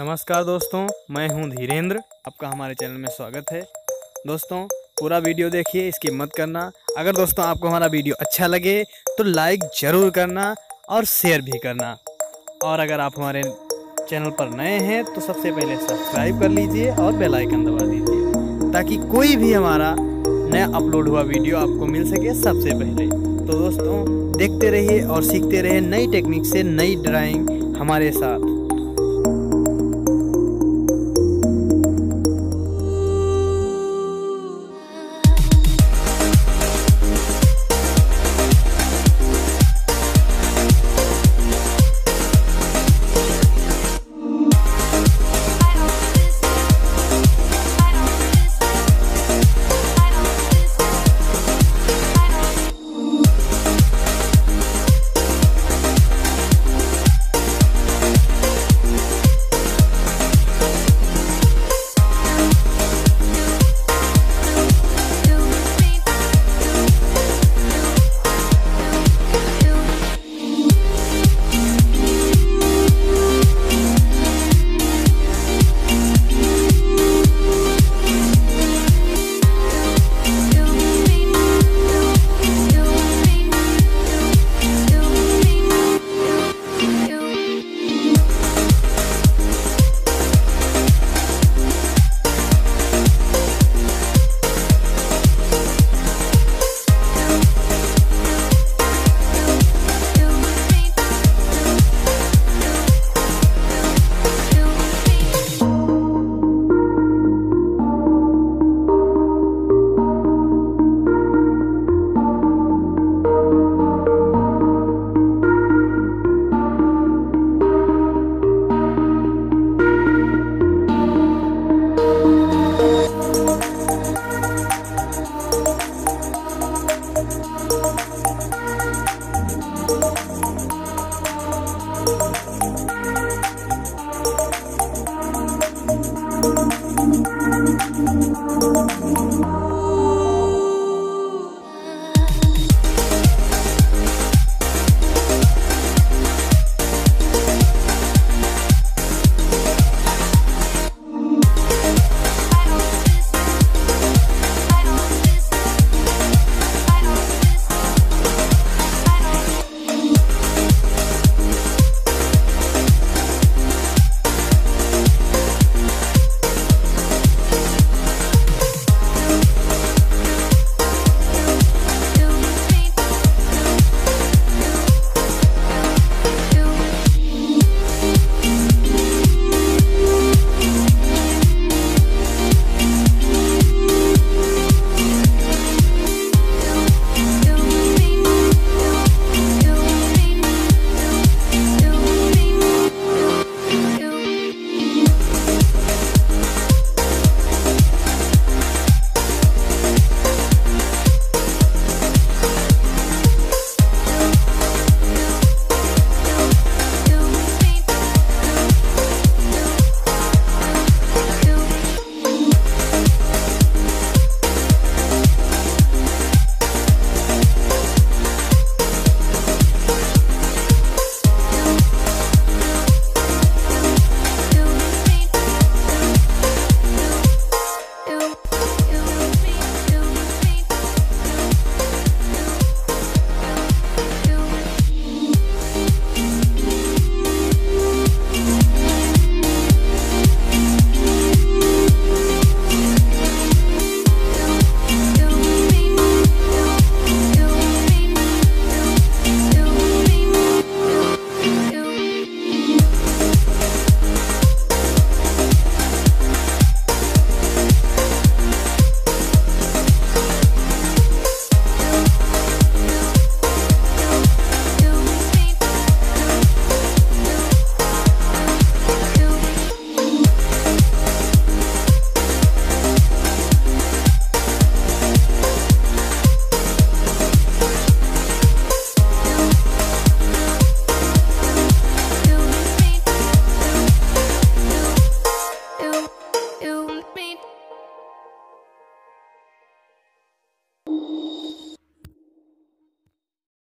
नमस्कार दोस्तों, मैं हूँ धीरेन्द्र। आपका हमारे चैनल में स्वागत है। दोस्तों, पूरा वीडियो देखिए स्किप मत करना। अगर दोस्तों आपको हमारा वीडियो अच्छा लगे तो लाइक ज़रूर करना और शेयर भी करना। और अगर आप हमारे चैनल पर नए हैं तो सबसे पहले सब्सक्राइब कर लीजिए और बेल आइकन दबा दीजिए, ताकि कोई भी हमारा नया अपलोड हुआ वीडियो आपको मिल सके सबसे पहले। तो दोस्तों, देखते रहिए और सीखते रहिए नई टेक्निक से नई ड्राइंग हमारे साथ। Música